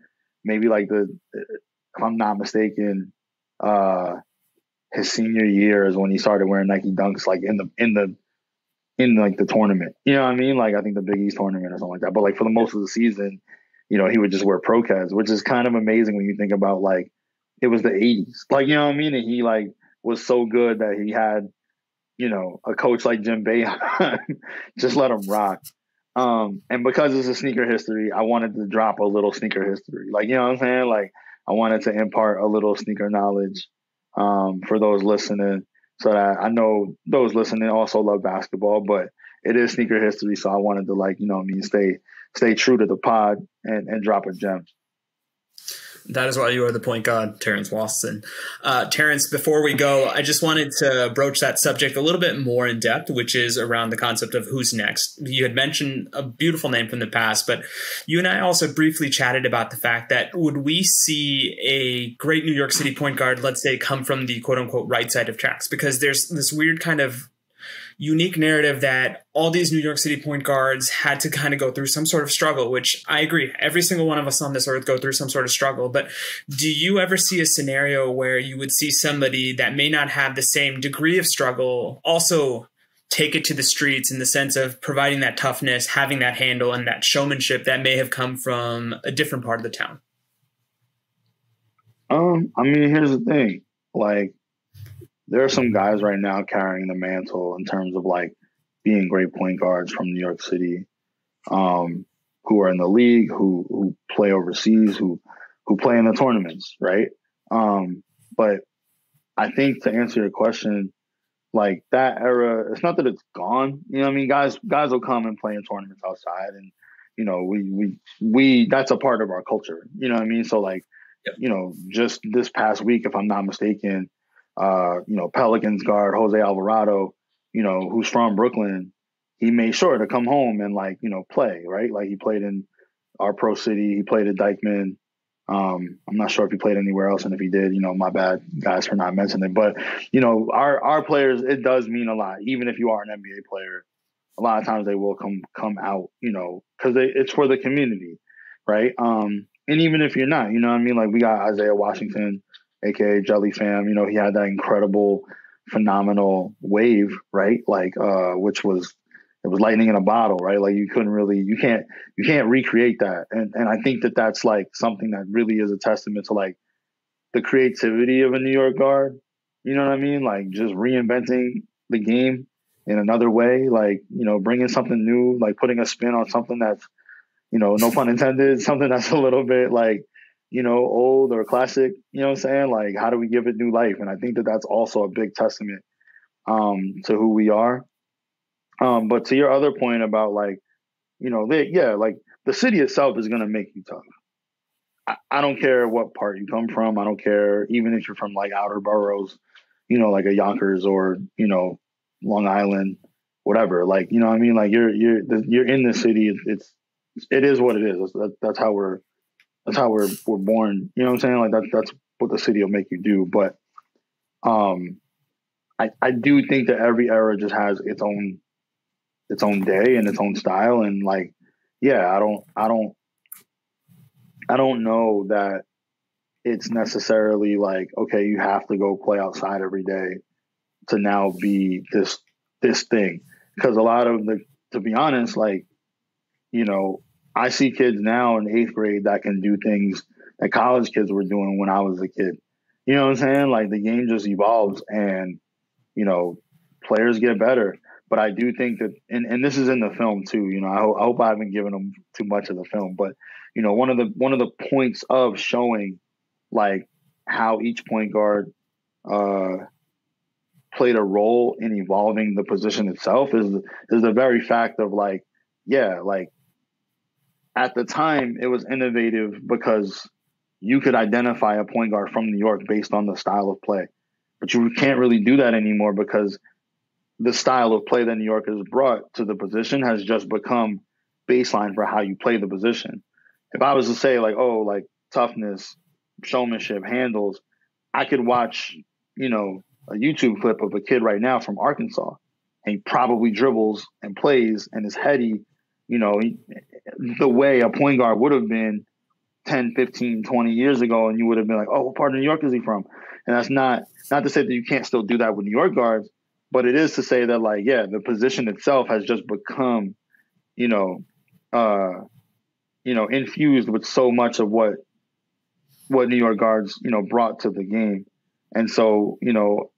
maybe like the if i'm not mistaken uh his senior year is when he started wearing nike dunks like in the in the in like the tournament you know what i mean like i think the big east tournament or something like that but like for the most of the season you know, he would just wear pro Keds, which is kind of amazing when you think about like it was the 80s. Like, you know what I mean? And he like was so good that he had, you know, a coach like Jim Boeheim [laughs] just let him rock. Um, and because it's a sneaker history, I wanted to drop a little sneaker history. Like, you know what I'm saying? Like, I wanted to impart a little sneaker knowledge um, for those listening so that I know those listening also love basketball, but it is sneaker history. So I wanted to like, you know I mean, stay stay true to the pod and, and drop a gem. That is why you are the point guard, Terrence Watson. Uh, Terrence, before we go, I just wanted to broach that subject a little bit more in depth, which is around the concept of who's next. You had mentioned a beautiful name from the past, but you and I also briefly chatted about the fact that would we see a great New York City point guard, let's say, come from the quote unquote right side of tracks? Because there's this weird kind of unique narrative that all these New York City point guards had to kind of go through some sort of struggle, which I agree. Every single one of us on this earth go through some sort of struggle. But do you ever see a scenario where you would see somebody that may not have the same degree of struggle also take it to the streets in the sense of providing that toughness, having that handle, and that showmanship that may have come from a different part of the town? Um, I mean, here's the thing. Like, there are some guys right now carrying the mantle in terms of like being great point guards from New York City, um, who are in the league, who who play overseas, who who play in the tournaments, right? Um, but I think to answer your question, like that era, it's not that it's gone. You know, I mean, guys guys will come and play in tournaments outside, and you know, we we we that's a part of our culture. You know what I mean? So like, you know, just this past week, if I'm not mistaken uh, you know, Pelicans guard Jose Alvarado, you know, who's from Brooklyn, he made sure to come home and like, you know, play, right? Like he played in our pro city, he played at Dyckman. Um, I'm not sure if he played anywhere else, and if he did, you know, my bad, guys, for not mentioning it. But you know, our our players, it does mean a lot. Even if you are an NBA player, a lot of times they will come come out, you know, because it's for the community, right? Um, and even if you're not, you know, I mean, like we got Isaiah Washington, aka Jelly Fam. You know, he had that incredible, phenomenal wave, right? Like, uh, which was it was lightning in a bottle, right? Like you couldn't really, you can't, you can't recreate that. And and I think that that's like something that really is a testament to like the creativity of a New York guard. You know what I mean? Like just reinventing the game in another way, like you know, bringing something new, like putting a spin on something that's, you know, no pun intended, something that's a little bit like you know, old or classic, you know what I'm saying? Like, how do we give it new life? And I think that that's also a big testament um, to who we are. Um, but to your other point about like, you know, they, yeah, like the city itself is going to make you tough. I, I, don't care what part you come from. I don't care, even if you're from like outer boroughs, you know, like a Yonkers or, you know, Long Island, whatever. Like, you know I mean? Like you're, you're, you're in the city. It's, it's it is what it is. That's, that's how we're, that's how we're we're born. You know what I'm saying? Like that that's what the city will make you do. But um I I do think that every era just has its own its own day and its own style. And like, yeah, I don't I don't I don't know that it's necessarily like, okay, you have to go play outside every day to now be this this thing. Because a lot of the to be honest, like, you know, I see kids now in eighth grade that can do things that college kids were doing when I was a kid. You know what I'm saying? Like the game just evolves and, you know, players get better. But I do think that, and, and this is in the film too. You know, I, ho- I hope I haven't given them too much of the film, but you know, one of the one of the points of showing like how each point guard uh, played a role in evolving the position itself is is the very fact of like, yeah, like at the time it was innovative because you could identify a point guard from New York based on the style of play. But you can't really do that anymore because the style of play that New York has brought to the position has just become baseline for how you play the position. if I was to say like, oh, like toughness, showmanship, handles, I could watch, you know, a YouTube clip of a kid right now from Arkansas, and he probably dribbles and plays and is heady, you know, he, the way a point guard would have been 10, 15, 20 years ago, and you would have been like, oh, what part of New York is he from? And that's not not to say that you can't still do that with New York guards, but it is to say that like, yeah, the position itself has just become, you know, uh, you know, infused with so much of what what New York guards, you know, brought to the game. And so, you know,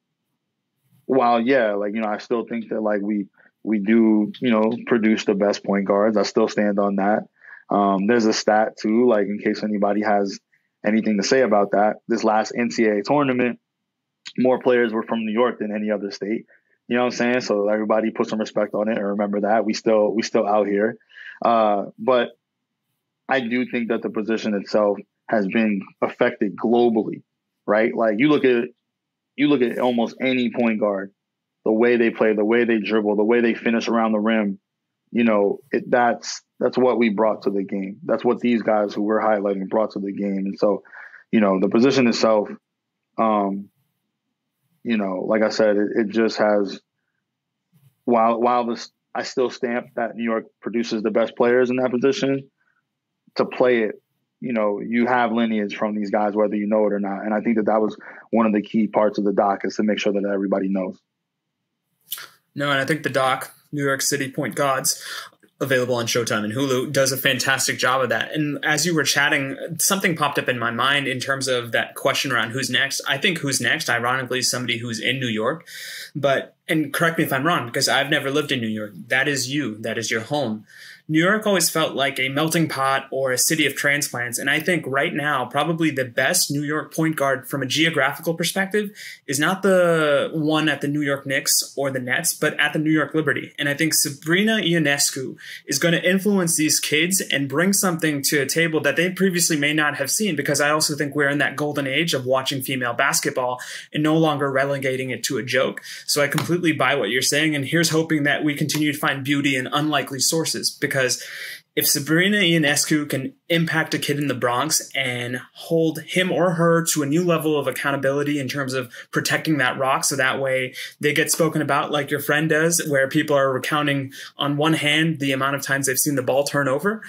while yeah, like, you know, I still think that like we we do, you know, produce the best point guards. I still stand on that. Um, there's a stat too, like in case anybody has anything to say about that. This last NCAA tournament, more players were from New York than any other state. You know what I'm saying? So everybody put some respect on it and remember that we still we still out here. Uh, but I do think that the position itself has been affected globally, right? Like you look at you look at almost any point guard, the way they play, the way they dribble, the way they finish around the rim, you know, it, that's that's what we brought to the game. That's what these guys who we're highlighting brought to the game. And so, you know, the position itself, um, you know, like I said, it, it just has while while this I still stamp that New York produces the best players in that position. To play it, you know, you have lineage from these guys, whether you know it or not. And I think that that was one of the key parts of the doc is to make sure that everybody knows. No, and I think the doc New York City Point Gods, available on Showtime and Hulu, does a fantastic job of that. And as you were chatting, something popped up in my mind in terms of that question around who's next. I think who's next, ironically, is somebody who's in New York. But, and correct me if I'm wrong, because I've never lived in New York. That is you, that is your home. New York always felt like a melting pot or a city of transplants. And I think right now, probably the best New York point guard from a geographical perspective is not the one at the New York Knicks or the Nets, but at the New York Liberty. And I think Sabrina Ionescu is going to influence these kids and bring something to a table that they previously may not have seen, because I also think we're in that golden age of watching female basketball and no longer relegating it to a joke. So I completely buy what you're saying. And here's hoping that we continue to find beauty in unlikely sources because if Sabrina Ionescu can impact a kid in the Bronx and hold him or her to a new level of accountability in terms of protecting that rock, so that way they get spoken about like your friend does, where people are recounting on one hand the amount of times they've seen the ball turn over,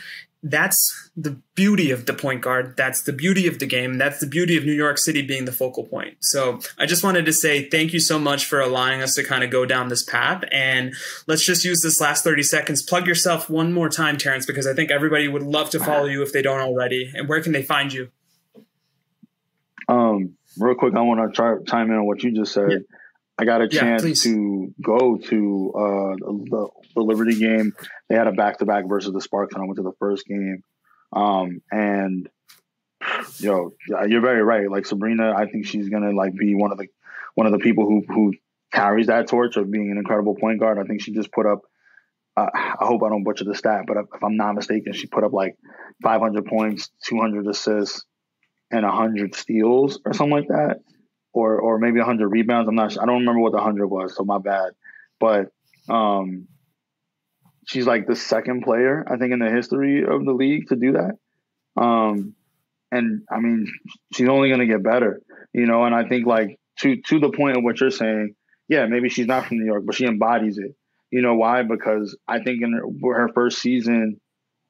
that's the beauty of the point guard. That's the beauty of the game. That's the beauty of New York City being the focal point. So I just wanted to say thank you so much for allowing us to kind of go down this path. And let's just use this last 30 seconds. Plug yourself one more time, Terrence, because I think everybody would love to follow you if they don't already. And where can they find you? Um, real quick, I want to try chime in on what you just said. Yeah. I got a yeah, chance please. to go to uh, the, the, Liberty game. They had a back to back versus the Sparks, and I went to the first game. Um, and yo, you're very right. Like Sabrina, I think she's gonna like be one of the one of the people who who carries that torch of being an incredible point guard. I think she just put up. Uh, I hope I don't butcher the stat, but if I'm not mistaken, she put up like 500 points, 200 assists, and 100 steals or something like that or or maybe 100 rebounds. I'm not. I don't remember what the 100 was, so my bad. But um, she's like the second player I think in the history of the league to do that. Um, and I mean, she's only going to get better, you know. And I think like to to the point of what you're saying, yeah, maybe she's not from New York, but she embodies it. You know why? Because I think in her, her first season,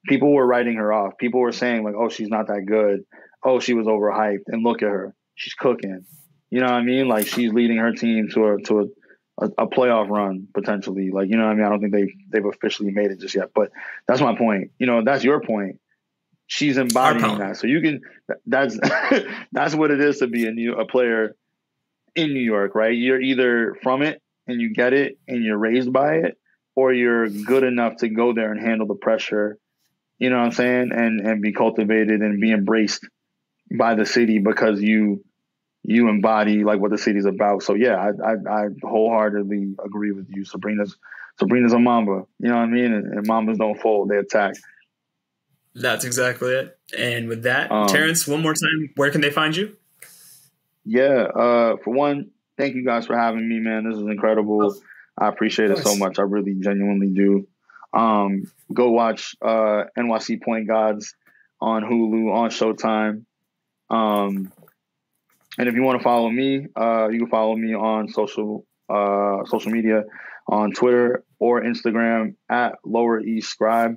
people were writing her off. People were saying like, "Oh, she's not that good. Oh, she was overhyped." And look at her, she's cooking. You know what I mean? Like she's leading her team to a to a, a, playoff run potentially. Like you know what I mean? I don't think they they've officially made it just yet, but that's my point. You know, that's your point. She's embodying that, so you can. That's [laughs] that's what it is to be a new a player in New York, right? You're either from it and you get it and you're raised by it, or you're good enough to go there and handle the pressure. You know what I'm saying? And and be cultivated and be embraced by the city because you you embody like what the city's about. So yeah, I, I, I wholeheartedly agree with you. Sabrina's Sabrina's a Mamba. You know what I mean? And, and Mambas don't fold; they attack. That's exactly it. And with that, um, Terrence, one more time, where can they find you? Yeah, uh, for one, thank you guys for having me, man. This is incredible. Oh, I appreciate it so much. I really genuinely do. Um, go watch uh, NYC Point Gods on Hulu, on Showtime. Um, and if you want to follow me, uh, you can follow me on social uh, social media on Twitter or Instagram at Lower East Scribe.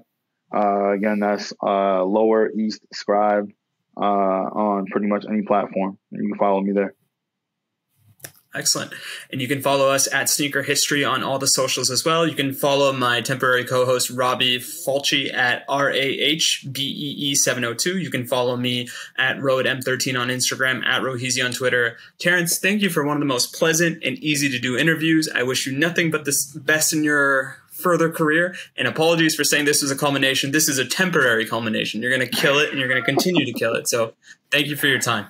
Uh, again, that's uh, Lower East Scribe uh, on pretty much any platform. You can follow me there. Excellent. And you can follow us at Sneaker History on all the socials as well. You can follow my temporary co host, Robbie Falchi, at R A H B E E 702. You can follow me at Rohit M13 on Instagram, at Roheezy on Twitter. Terrence, thank you for one of the most pleasant and easy to do interviews. I wish you nothing but the best in your further career. And apologies for saying this was a culmination. This is a temporary culmination. You're going to kill it and you're going to continue to kill it. So thank you for your time.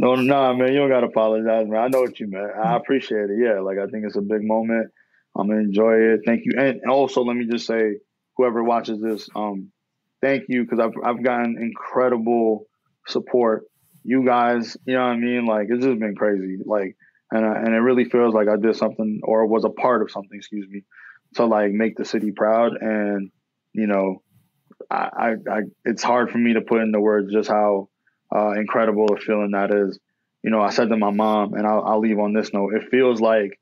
No, no, nah, man, you don't gotta apologize, man. I know what you meant. I appreciate it. Yeah, like I think it's a big moment. I'm gonna enjoy it. Thank you, and also let me just say, whoever watches this, um, thank you because I've I've gotten incredible support. You guys, you know what I mean? Like it's just been crazy. Like, and I, and it really feels like I did something or was a part of something. Excuse me, to like make the city proud. And you know, I, I, I it's hard for me to put into words just how uh, incredible a feeling that is. You know, I said to my mom, and I'll, I'll leave on this note. It feels like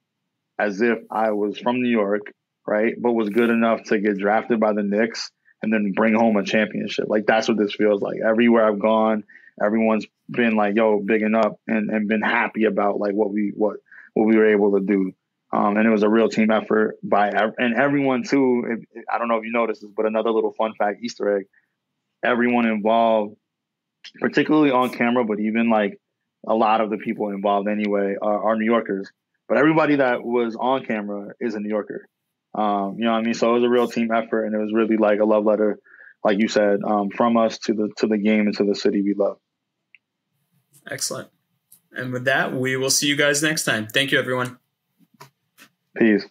as if I was from New York, right, but was good enough to get drafted by the Knicks and then bring home a championship. Like that's what this feels like. Everywhere I've gone, everyone's been like, "Yo, bigging up," and and been happy about like what we what what we were able to do. Um, and it was a real team effort by and everyone too. If, I don't know if you noticed this, but another little fun fact, Easter egg: everyone involved particularly on camera, but even like a lot of the people involved anyway are, are New Yorkers. But everybody that was on camera is a New Yorker. Um, you know what I mean? So it was a real team effort, and it was really like a love letter, like you said, um, from us to the to the game and to the city we love. Excellent. And with that, we will see you guys next time. Thank you, everyone. Peace.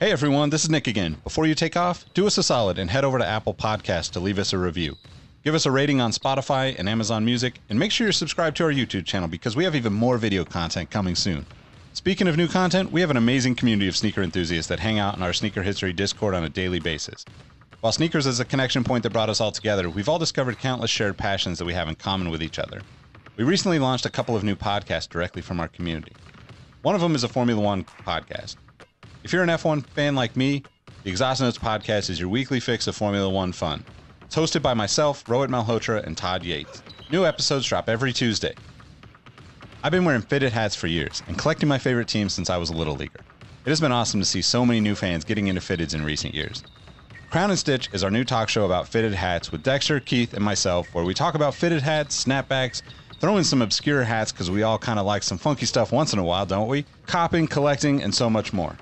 Hey everyone, this is Nick again. Before you take off, do us a solid and head over to Apple Podcasts to leave us a review. Give us a rating on Spotify and Amazon Music, and make sure you're subscribed to our YouTube channel because we have even more video content coming soon. Speaking of new content, we have an amazing community of sneaker enthusiasts that hang out in our Sneaker History Discord on a daily basis. While sneakers is a connection point that brought us all together, we've all discovered countless shared passions that we have in common with each other. We recently launched a couple of new podcasts directly from our community. One of them is a Formula One podcast. If you're an F1 fan like me, the Exhaust Notes podcast is your weekly fix of Formula One fun. It's hosted by myself, Rohit Malhotra, and Todd Yates. New episodes drop every Tuesday. I've been wearing fitted hats for years and collecting my favorite teams since I was a little leaguer. It has been awesome to see so many new fans getting into fitteds in recent years. Crown and Stitch is our new talk show about fitted hats with Dexter, Keith, and myself, where we talk about fitted hats, snapbacks, throw in some obscure hats because we all kind of like some funky stuff once in a while, don't we? Copping, collecting, and so much more.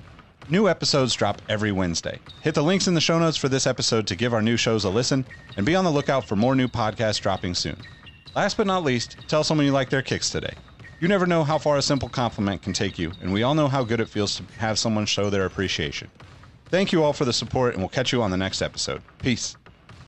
New episodes drop every Wednesday. Hit the links in the show notes for this episode to give our new shows a listen, and be on the lookout for more new podcasts dropping soon. Last but not least, tell someone you like their kicks today. You never know how far a simple compliment can take you, and we all know how good it feels to have someone show their appreciation. Thank you all for the support, and we'll catch you on the next episode. Peace.